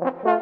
you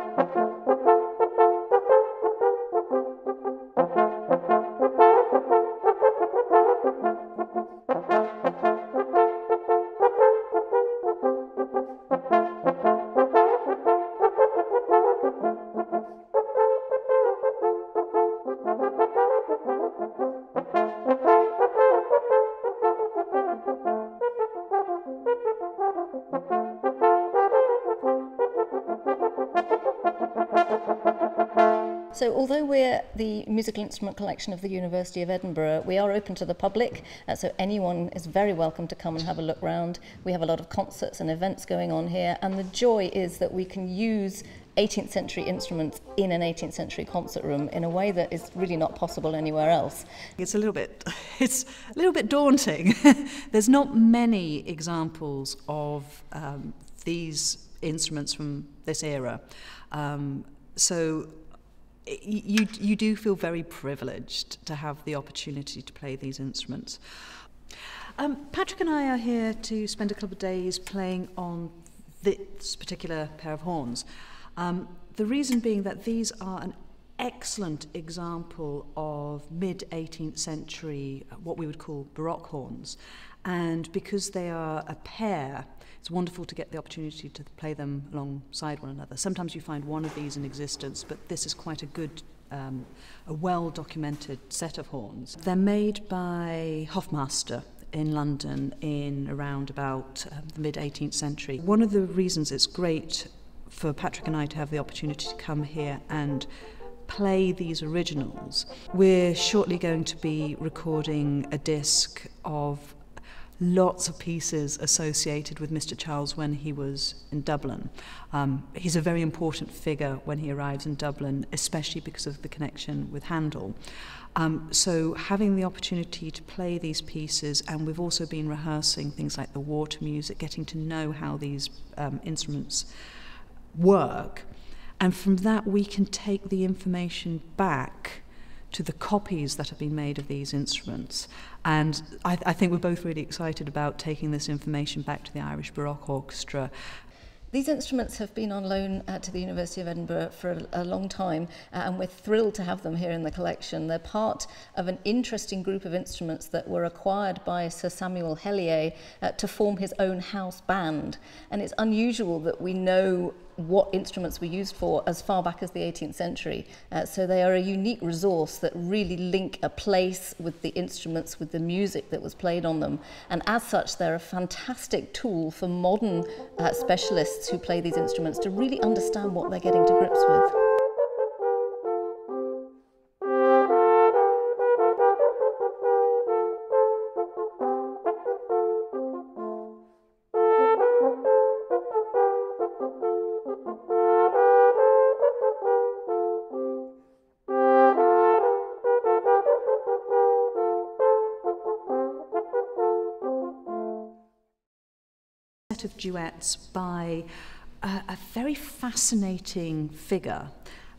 So, although we're the musical instrument collection of the University of Edinburgh, we are open to the public, uh, so anyone is very welcome to come and have a look round. We have a lot of concerts and events going on here, and the joy is that we can use 18th century instruments in an 18th century concert room in a way that is really not possible anywhere else. It's a little bit it's a little bit daunting. There's not many examples of um, these instruments from this era. Um, so you, you do feel very privileged to have the opportunity to play these instruments. Um, Patrick and I are here to spend a couple of days playing on this particular pair of horns. Um, the reason being that these are an excellent example of mid 18th century, what we would call Baroque horns. And because they are a pair, it's wonderful to get the opportunity to play them alongside one another. Sometimes you find one of these in existence, but this is quite a good um, a well documented set of horns. They're made by Hofmaster in London in around about um, the mid 18th century. One of the reasons it's great for Patrick and I to have the opportunity to come here and play these originals. We're shortly going to be recording a disc of lots of pieces associated with Mr. Charles when he was in Dublin. Um, he's a very important figure when he arrives in Dublin, especially because of the connection with Handel. Um, so having the opportunity to play these pieces, and we've also been rehearsing things like the water music, getting to know how these um, instruments work, and from that we can take the information back to the copies that have been made of these instruments. And I, I think we're both really excited about taking this information back to the Irish Baroque Orchestra These instruments have been on loan uh, to the University of Edinburgh for a, a long time, uh, and we're thrilled to have them here in the collection. They're part of an interesting group of instruments that were acquired by Sir Samuel Hellier uh, to form his own house band. And it's unusual that we know what instruments were used for as far back as the 18th century. Uh, so they are a unique resource that really link a place with the instruments, with the music that was played on them. And as such, they're a fantastic tool for modern uh, specialists who play these instruments to really understand what they're getting to grips with. Duets by a, a very fascinating figure,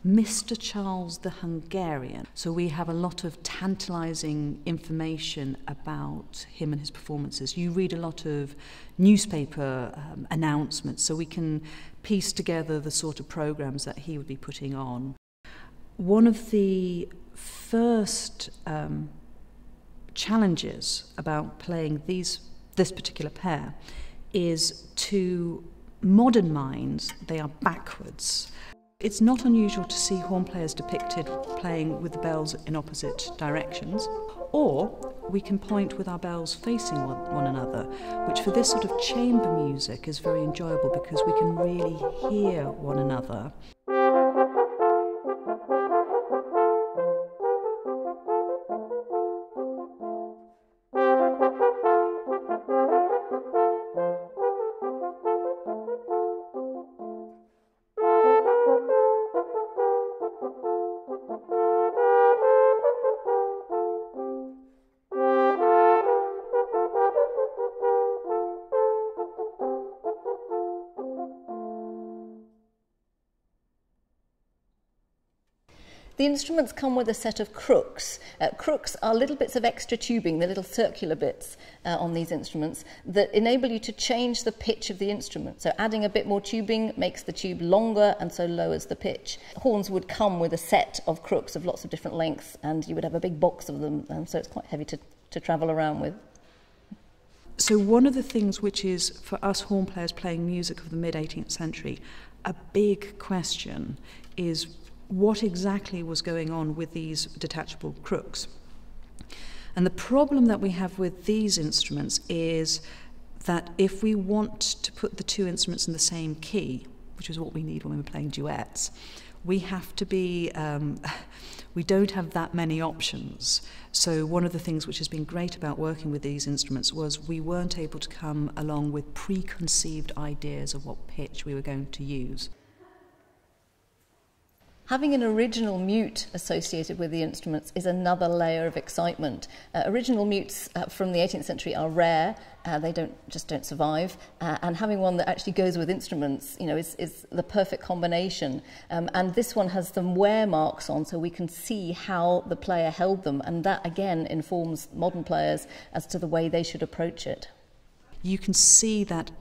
Mr. Charles the Hungarian. So we have a lot of tantalizing information about him and his performances. You read a lot of newspaper um, announcements, so we can piece together the sort of programs that he would be putting on. One of the first um, challenges about playing these this particular pair is to modern minds, they are backwards. It's not unusual to see horn players depicted playing with the bells in opposite directions, or we can point with our bells facing one, another, which for this sort of chamber music is very enjoyable because we can really hear one another. The instruments come with a set of crooks. Uh, crooks are little bits of extra tubing, the little circular bits uh, on these instruments that enable you to change the pitch of the instrument. So adding a bit more tubing makes the tube longer and so lowers the pitch. Horns would come with a set of crooks of lots of different lengths and you would have a big box of them, and so it's quite heavy to, to travel around with. So, one of the things which is for us horn players playing music of the mid 18th century, a big question is what exactly was going on with these detachable crooks. And the problem that we have with these instruments is that if we want to put the two instruments in the same key, which is what we need when we're playing duets, we have to be, um, we don't have that many options. So one of the things which has been great about working with these instruments was we weren't able to come along with preconceived ideas of what pitch we were going to use. Having an original mute associated with the instruments is another layer of excitement. Uh, original mutes uh, from the 18th century are rare. Uh, they don't just don't survive. Uh, and having one that actually goes with instruments, you know, is, is the perfect combination. Um, and this one has some wear marks on, so we can see how the player held them. And that again informs modern players as to the way they should approach it. You can see that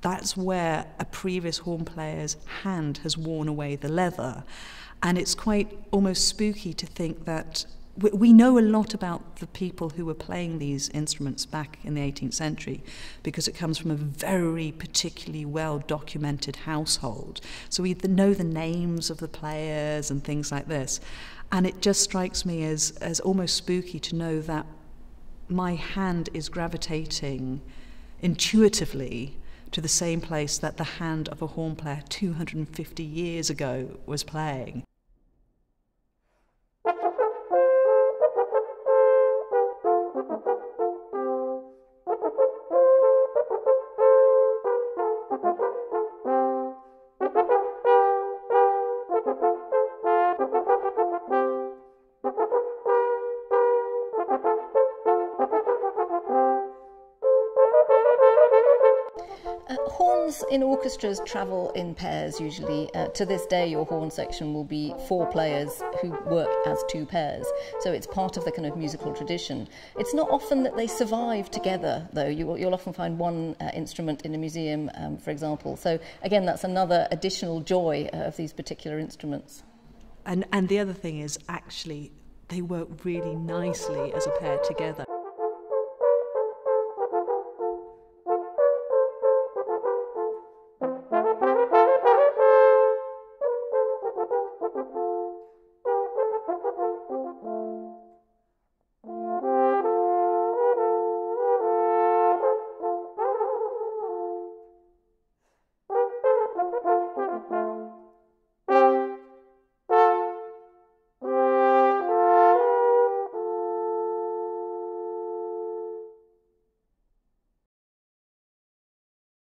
that's where a previous horn player's hand has worn away the leather. And it's quite almost spooky to think that we know a lot about the people who were playing these instruments back in the 18th century because it comes from a very particularly well documented household. So we know the names of the players and things like this. And it just strikes me as, as almost spooky to know that my hand is gravitating intuitively to the same place that the hand of a horn player 250 years ago was playing. Horns in orchestras travel in pairs usually. Uh, to this day, your horn section will be four players who work as two pairs. So it's part of the kind of musical tradition. It's not often that they survive together, though. You, will often find one uh, instrument in a museum, um, for example. So again, that's another additional joy uh, of these particular instruments. And, and the other thing is actually they work really nicely as a pair together.